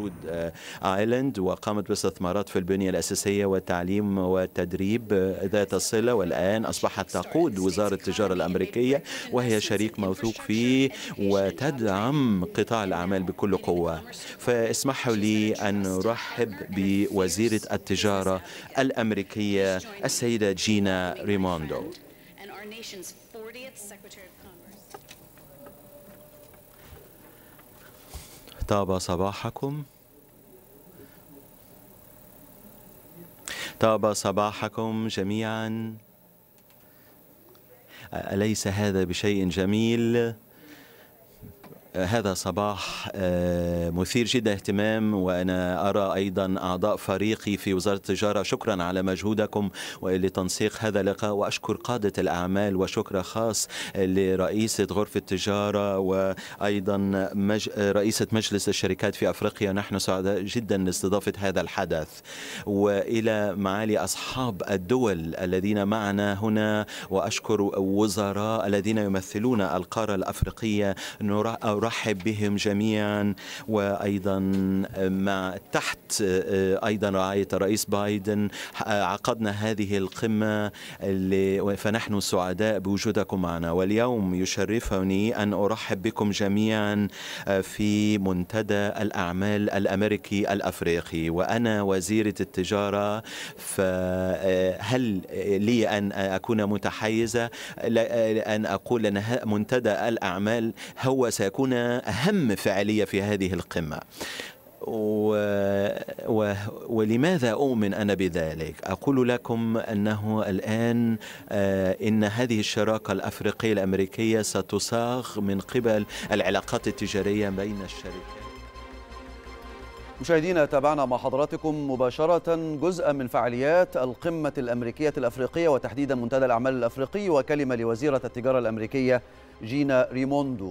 رود آيلاند وقامت باستثمارات في البنية الأساسية والتعليم والتدريب ذات الصلة. والآن أصبحت تقود وزارة التجارة الأمريكية وهي شريك موثوق فيه وتدعم قطاع الأعمال بكل قوة. فاسمحوا لي أن نرحب بوزيرة التجارة الأمريكية السيدة جينا ريموندو. طاب صباحكم طاب صباحكم جميعا أليس هذا بشيء جميل؟ هذا صباح مثير جدا اهتمام وأنا أرى أيضا أعضاء فريقي في وزارة التجارة. شكرا على مجهودكم لتنسيق هذا اللقاء وأشكر قادة الأعمال وشكر خاص لرئيسة غرفة التجارة وأيضا مج... رئيسة مجلس الشركات في أفريقيا. نحن سعداء جدا لاستضافة هذا الحدث. وإلى معالي أصحاب الدول الذين معنا هنا وأشكر وزراء الذين يمثلون القارة الأفريقية ارحب بهم جميعا. وأيضا مع تحت أيضا رعاية الرئيس بايدن عقدنا هذه القمة فنحن سعداء بوجودكم معنا. واليوم يشرفني أن أرحب بكم جميعا في منتدى الأعمال الأمريكي الأفريقي. وأنا وزيره التجارة فهل لي أن أكون متحيزة؟ ان أقول أن منتدى الأعمال هو سيكون أهم فعالية في هذه القمة. و... و... ولماذا أؤمن أنا بذلك؟ أقول لكم أنه الآن إن هذه الشراكة الأفريقية الأمريكية ستصاغ من قبل العلاقات التجارية بين الشركات. مشاهدينا تابعنا مع حضراتكم مباشرة جزءا من فعاليات القمة الأمريكية الأفريقية وتحديدا منتدى الأعمال الأفريقي وكلمة لوزيرة التجارة الأمريكية جينا ريموندو.